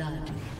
blood.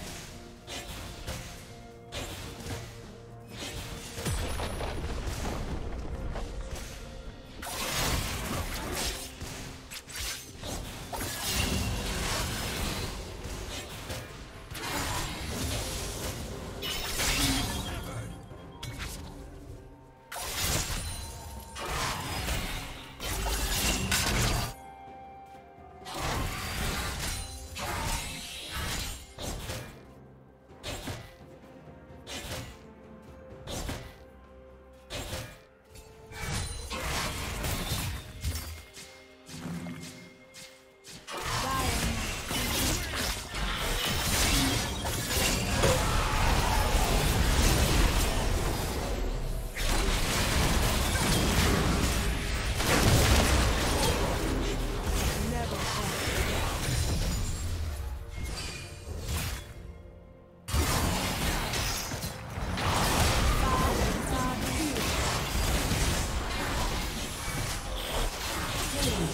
Killing.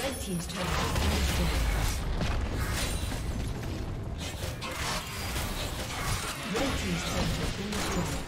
Red Team's turret. Red Team's turret has been destroyed.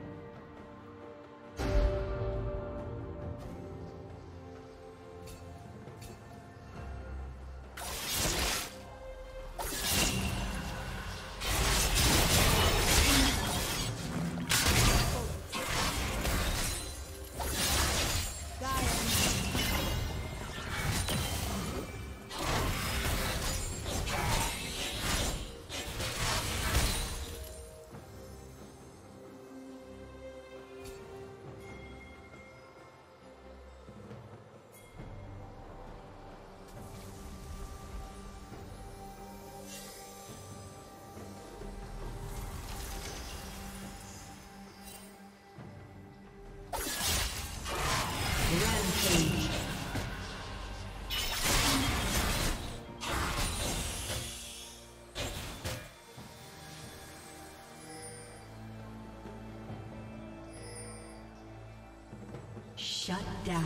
Shut down.